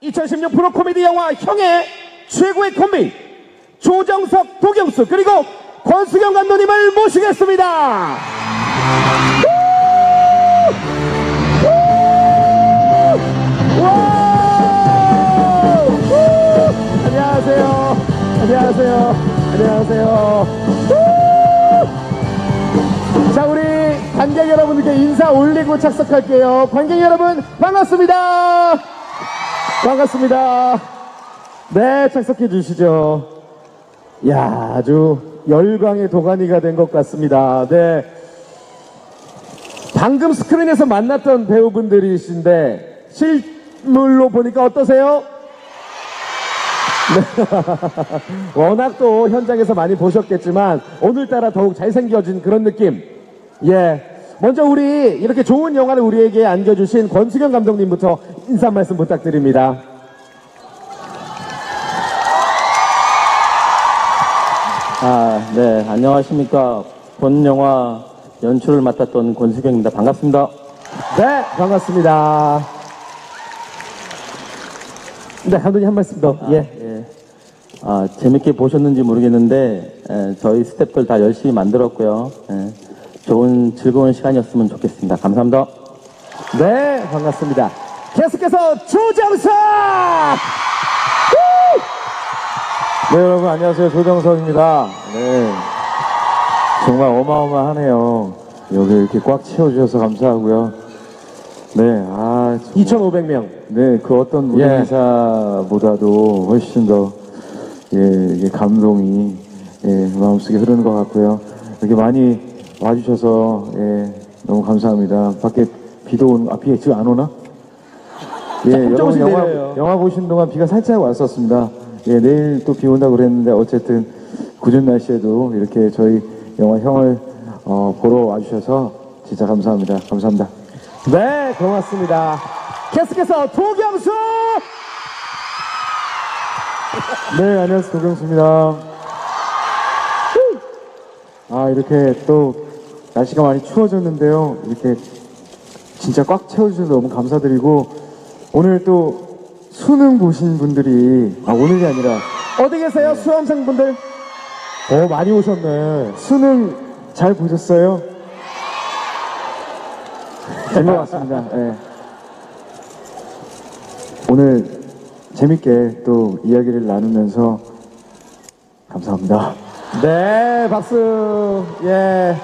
2016 프로 코미디 영화 형의 최고의 콤비 조정석, 도경수 그리고 권수경 감독님을 모시겠습니다. 안녕하세요. 안녕하세요. 안녕하세요. 우! 자, 우리 관객 여러분들께 인사 올리고 착석할게요. 관객 여러분, 반갑습니다. 반갑습니다. 네, 착석해 주시죠. 야, 아주 열광의 도가니가 된 것 같습니다. 네. 방금 스크린에서 만났던 배우분들이신데 실물로 보니까 어떠세요? 네. 워낙 또 현장에서 많이 보셨겠지만 오늘따라 더욱 잘생겨진 그런 느낌. 예. 먼저 우리 이렇게 좋은 영화를 우리에게 안겨주신 권수경 감독님부터 인사 말씀 부탁드립니다. 아, 네, 안녕하십니까. 본 영화 연출을 맡았던 권수경입니다. 반갑습니다. 네, 반갑습니다. 네, 감독님 한 말씀 더. 예. 예. 아, 재밌게 보셨는지 모르겠는데, 에, 저희 스태프들 다 열심히 만들었고요. 예, 좋은 즐거운 시간이었으면 좋겠습니다. 감사합니다. 네, 반갑습니다. 계속해서 조정석! 네, 여러분 안녕하세요. 조정석입니다. 네. 정말 어마어마하네요. 여기 이렇게 꽉 채워주셔서 감사하고요. 네, 아, 정말, 2,500명. 네, 그 어떤 무대 예. 훨씬 더, 예, 감동이, 예, 마음속에 흐르는 것 같고요. 이렇게 많이 와주셔서, 예, 너무 감사합니다. 밖에 비도 온, 아, 비 지금 안 오나? 예, 여러분 영화, 내려요. 영화 보신 동안 비가 살짝 왔었습니다. 예, 내일 또 비 온다고 그랬는데 어쨌든 굳은 날씨에도 이렇게 저희 영화 형을 어, 보러 와주셔서 진짜 감사합니다. 감사합니다. 네, 고맙습니다. 계속해서 도경수! 네, 안녕하세요. 도경수입니다. 아, 이렇게 또 날씨가 많이 추워졌는데요. 이렇게 진짜 꽉 채워주셔서 너무 감사드리고 오늘 또 수능 보신 분들이 아, 오늘이 아니라 어디 계세요, 수험생 분들? 어, 많이 오셨네. 수능 잘 보셨어요? 같습니다. 예. 오늘 재밌게 또 이야기를 나누면서 감사합니다. 네, 박수. 예.